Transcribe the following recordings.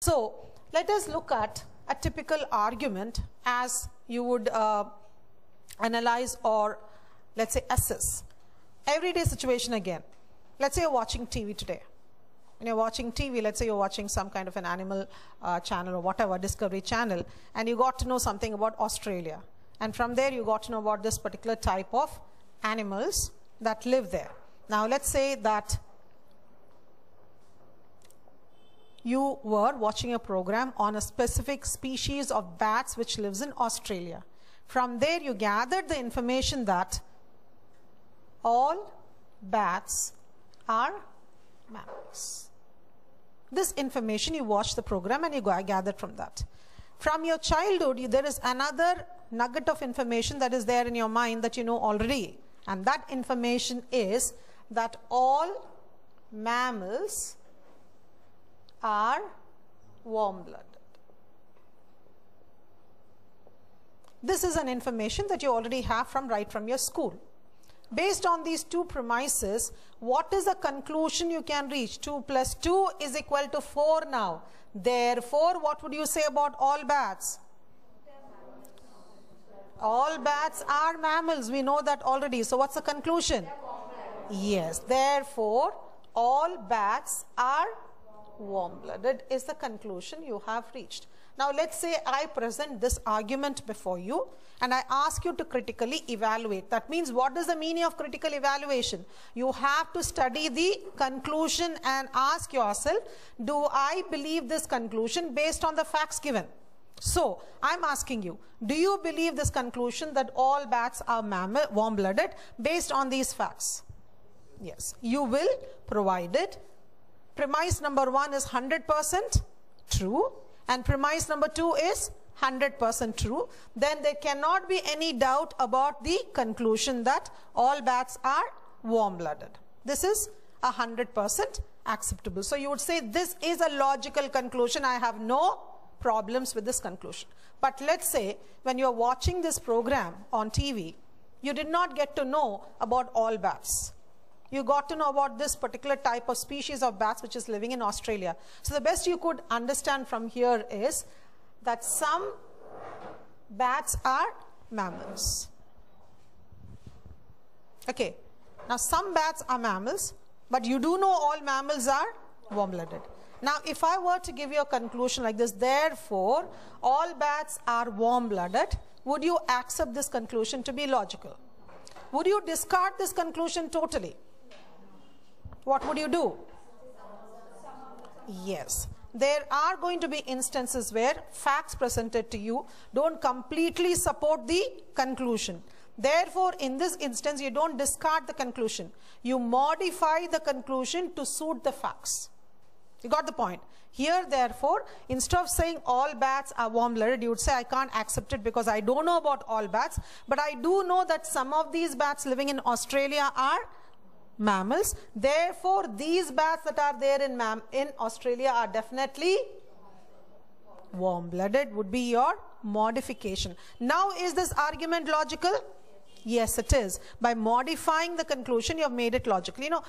So let us look at a typical argument as you would uh, analyze or let's say assess. Everyday situation again. Let's say you're watching TV today. When you're watching TV, let's say you're watching some kind of an animal uh, channel or whatever, Discovery Channel, and you got to know something about Australia. And from there, you got to know about this particular type of animals that live there. Now, let's say that you were watching a program on a specific species of bats which lives in Australia. From there, you gathered the information that all bats are mammals. This information, you watch the program and you gathered from that. From your childhood, you, there is another nugget of information that is there in your mind that you know already. And that information is that all mammals are warm-blooded. This is an information that you already have from right from your school. Based on these two premises, what is the conclusion you can reach? 2 plus 2 is equal to 4 now. Therefore, what would you say about all bats? All bats are mammals. We know that already. So what's the conclusion? Yes. Therefore, all bats are warm-blooded is the conclusion you have reached. Now let's say I present this argument before you and I ask you to critically evaluate. That means what is the meaning of critical evaluation? You have to study the conclusion and ask yourself, do I believe this conclusion based on the facts given? So, I'm asking you, do you believe this conclusion that all bats are mammal, warm-blooded based on these facts? Yes, you will, provided premise number one is 100% true and premise number two is 100% true, then there cannot be any doubt about the conclusion that all bats are warm-blooded. This is 100% acceptable. So you would say this is a logical conclusion. I have no problems with this conclusion. But let's say when you're watching this program on TV, you did not get to know about all bats. You got to know about this particular type of species of bats which is living in Australia. So the best you could understand from here is that some bats are mammals. Okay. Now some bats are mammals, but you do know all mammals are warm-blooded. Now if I were to give you a conclusion like this, therefore all bats are warm-blooded, would you accept this conclusion to be logical? Would you discard this conclusion totally? What would you do? Yes. There are going to be instances where facts presented to you don't completely support the conclusion. Therefore, in this instance, you don't discard the conclusion. You modify the conclusion to suit the facts. You got the point? Here, therefore, instead of saying all bats are warm-blooded, you would say I can't accept it because I don't know about all bats, but I do know that some of these bats living in Australia are mammals. Therefore, these bats that are there in, in Australia are definitely warm-blooded would be your modification. Now, is this argument logical? Yes, it is. By modifying the conclusion, you have made it logical. You know,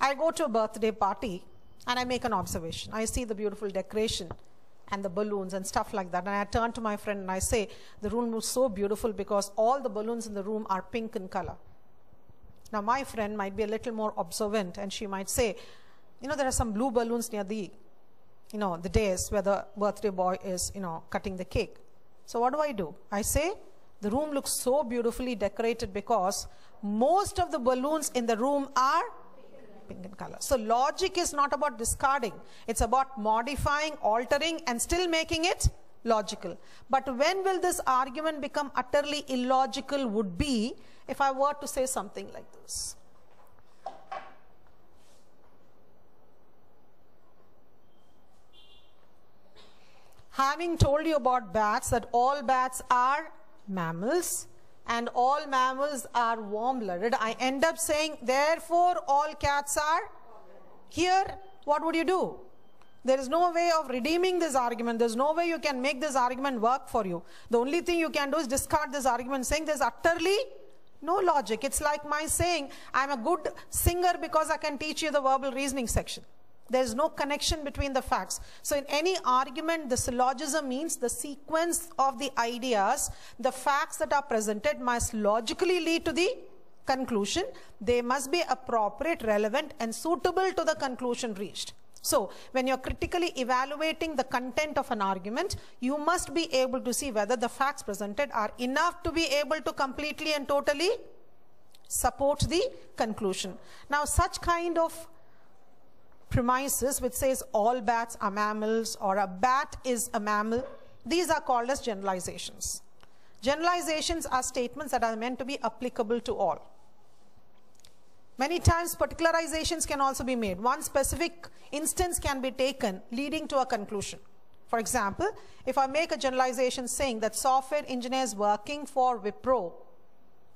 I go to a birthday party and I make an observation. I see the beautiful decoration and the balloons and stuff like that. And I turn to my friend and I say, the room was so beautiful because all the balloons in the room are pink in color. Now, my friend might be a little more observant and she might say, you know, there are some blue balloons near the, you know, the days where the birthday boy is, you know, cutting the cake. So what do I do? I say, the room looks so beautifully decorated because most of the balloons in the room are pink in color. So logic is not about discarding. It's about modifying, altering and still making it logical. But when will this argument become utterly illogical would be if I were to say something like this. Having told you about bats, that all bats are mammals and all mammals are warm-blooded, I end up saying, therefore, all cats are. Here, what would you do? There is no way of redeeming this argument. There's no way you can make this argument work for you. The only thing you can do is discard this argument saying there's utterly no logic. It's like my saying, I'm a good singer because I can teach you the verbal reasoning section. There's no connection between the facts. So in any argument, the syllogism means the sequence of the ideas, the facts that are presented must logically lead to the conclusion. They must be appropriate, relevant and suitable to the conclusion reached. So when you're critically evaluating the content of an argument, you must be able to see whether the facts presented are enough to be able to completely and totally support the conclusion. Now such kind of premises which says all bats are mammals or a bat is a mammal, these are called as generalizations. Generalizations are statements that are meant to be applicable to all. Many times particularizations can also be made. One specific instance can be taken leading to a conclusion. For example, if I make a generalization saying that software engineers working for Wipro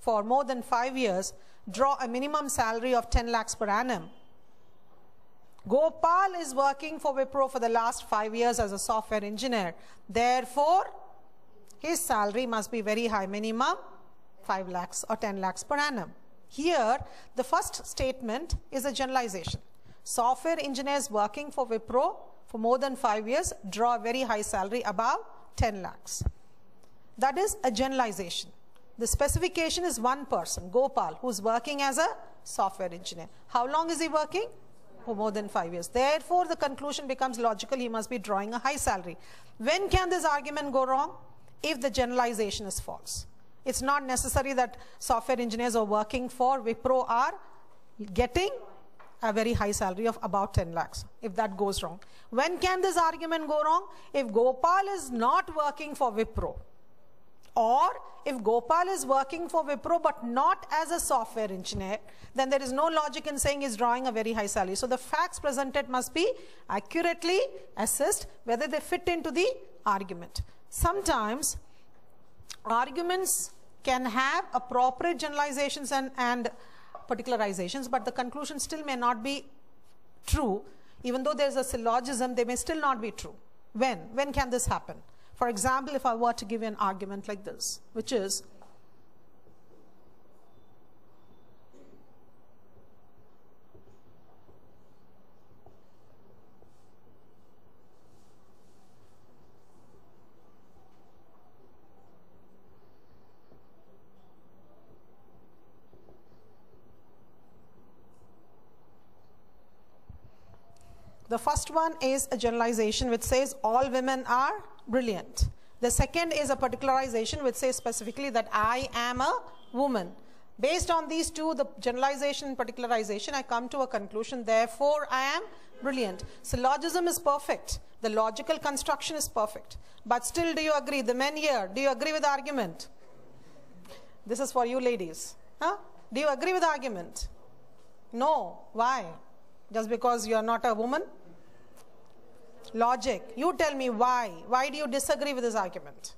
for more than five years draw a minimum salary of 10 lakhs per annum. Gopal is working for Wipro for the last five years as a software engineer. Therefore, his salary must be very high, minimum 5 lakhs or 10 lakhs per annum. Here, the first statement is a generalization. Software engineers working for Wipro for more than five years draw a very high salary above 10 lakhs. That is a generalization. The specification is one person, Gopal, who's working as a software engineer. How long is he working? For more than five years. Therefore, the conclusion becomes logical. He must be drawing a high salary. When can this argument go wrong? If the generalization is false. It's not necessary that software engineers are working for Wipro are getting a very high salary of about 10 lakhs, if that goes wrong. When can this argument go wrong? If Gopal is not working for Wipro, or if Gopal is working for Wipro but not as a software engineer, then there is no logic in saying he's drawing a very high salary. So the facts presented must be accurately assessed whether they fit into the argument. Sometimes arguments can have appropriate generalizations and, and particularizations, but the conclusion still may not be true. Even though there's a syllogism, they may still not be true. When? When can this happen? For example, if I were to give an argument like this, which is, The first one is a generalization which says all women are brilliant. The second is a particularization which says specifically that I am a woman. Based on these two, the generalization and particularization, I come to a conclusion, therefore I am brilliant. Syllogism is perfect. The logical construction is perfect. But still, do you agree? The men here, do you agree with the argument? This is for you ladies. Huh? Do you agree with the argument? No. Why? Just because you are not a woman? Logic. You tell me why. Why do you disagree with this argument?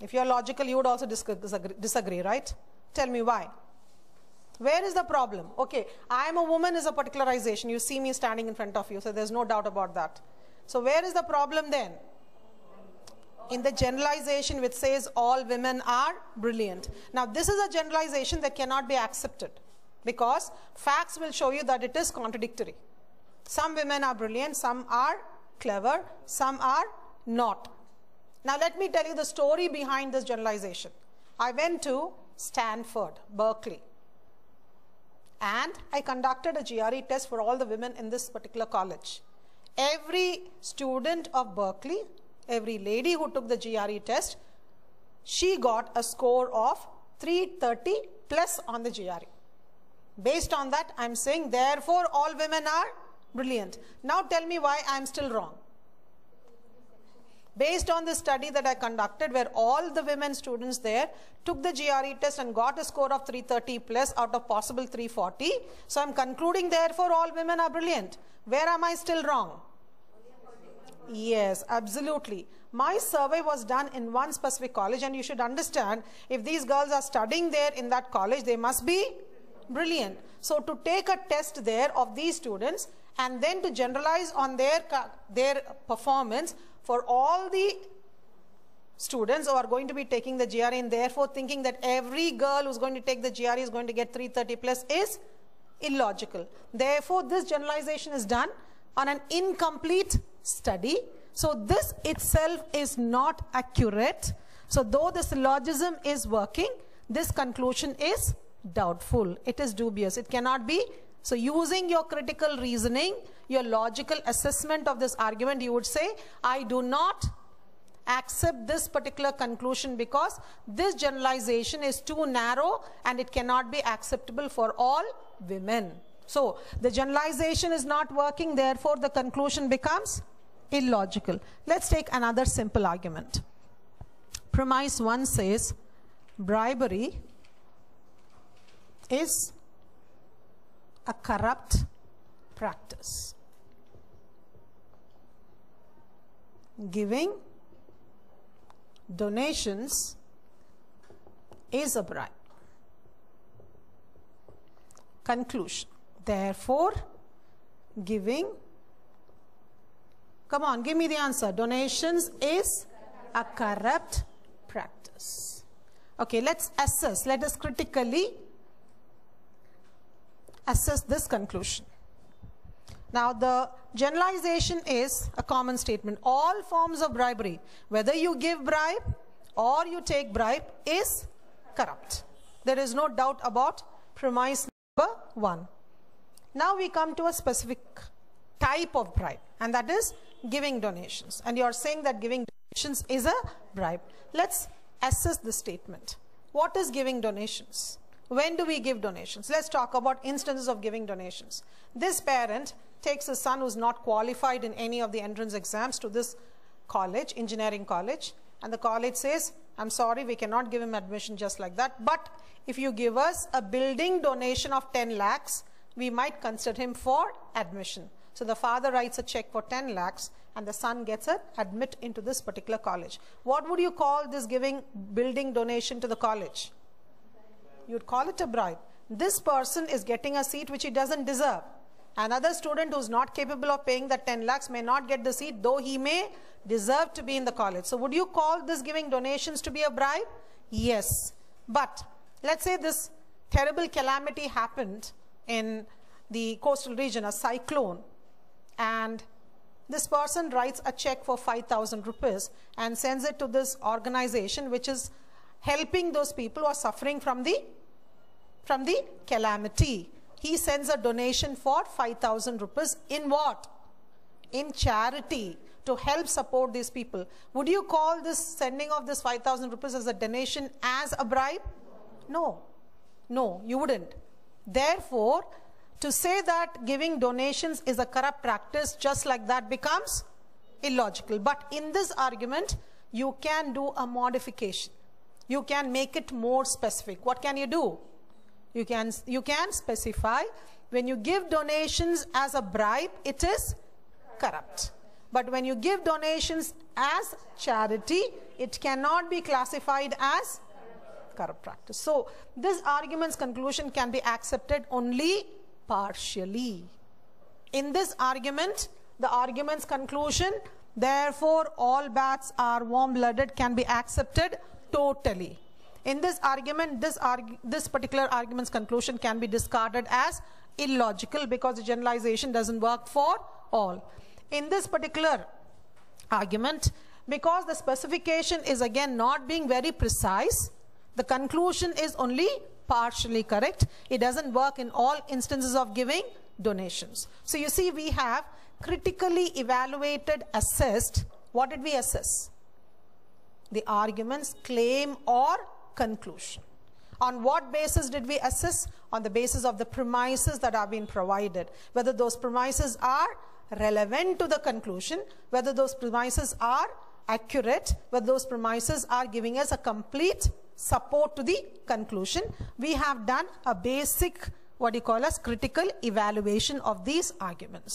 If you are logical, you would also disagree, disagree, right? Tell me why. Where is the problem? Okay, I am a woman is a particularization. You see me standing in front of you, so there's no doubt about that. So where is the problem then? In the generalization which says all women are brilliant. Now this is a generalization that cannot be accepted because facts will show you that it is contradictory. Some women are brilliant, some are clever, some are not. Now let me tell you the story behind this generalization. I went to Stanford, Berkeley, and I conducted a GRE test for all the women in this particular college. Every student of Berkeley, every lady who took the GRE test, she got a score of 330 plus on the GRE. Based on that, I'm saying, therefore, all women are Brilliant. Now tell me why I'm still wrong. Based on the study that I conducted where all the women students there took the GRE test and got a score of 330 plus out of possible 340. So I'm concluding therefore all women are brilliant. Where am I still wrong? Yes, absolutely. My survey was done in one specific college and you should understand if these girls are studying there in that college, they must be brilliant. So to take a test there of these students, and then to generalize on their, their performance for all the students who are going to be taking the GRE and therefore thinking that every girl who's going to take the GRE is going to get 330 plus is illogical. Therefore, this generalization is done on an incomplete study. So this itself is not accurate. So though the syllogism is working, this conclusion is doubtful. It is dubious. It cannot be. So using your critical reasoning, your logical assessment of this argument, you would say, I do not accept this particular conclusion because this generalization is too narrow and it cannot be acceptable for all women. So the generalization is not working, therefore the conclusion becomes illogical. Let's take another simple argument. Premise 1 says bribery is a corrupt practice. Giving donations is a bribe. Conclusion. Therefore, giving, come on, give me the answer. Donations is a corrupt practice. Okay, let's assess. Let us critically assess this conclusion. Now the generalization is a common statement. All forms of bribery, whether you give bribe or you take bribe is corrupt. There is no doubt about premise number one. Now we come to a specific type of bribe and that is giving donations. And you are saying that giving donations is a bribe. Let's assess the statement. What is giving donations? When do we give donations? Let's talk about instances of giving donations. This parent takes a son who's not qualified in any of the entrance exams to this college, engineering college, and the college says, I'm sorry, we cannot give him admission just like that, but if you give us a building donation of 10 lakhs, we might consider him for admission. So the father writes a check for 10 lakhs and the son gets a admit into this particular college. What would you call this giving building donation to the college? You'd call it a bribe. This person is getting a seat which he doesn't deserve. Another student who's not capable of paying that 10 lakhs may not get the seat, though he may deserve to be in the college. So would you call this giving donations to be a bribe? Yes. But let's say this terrible calamity happened in the coastal region, a cyclone, and this person writes a check for 5,000 rupees and sends it to this organization which is helping those people who are suffering from the from the calamity. He sends a donation for 5,000 rupees in what? In charity to help support these people. Would you call this sending of this 5,000 rupees as a donation as a bribe? No. No, you wouldn't. Therefore, to say that giving donations is a corrupt practice just like that becomes illogical. But in this argument, you can do a modification. You can make it more specific. What can you do? You can, you can specify when you give donations as a bribe, it is corrupt. But when you give donations as charity, it cannot be classified as corrupt practice. So this argument's conclusion can be accepted only partially. In this argument, the argument's conclusion, therefore all bats are warm-blooded can be accepted totally. In this argument, this, arg this particular argument's conclusion can be discarded as illogical because the generalization doesn't work for all. In this particular argument, because the specification is again not being very precise, the conclusion is only partially correct. It doesn't work in all instances of giving donations. So you see we have critically evaluated, assessed. What did we assess? The argument's claim or conclusion. On what basis did we assess? On the basis of the premises that have been provided. Whether those premises are relevant to the conclusion, whether those premises are accurate, whether those premises are giving us a complete support to the conclusion. We have done a basic, what you call as critical evaluation of these arguments.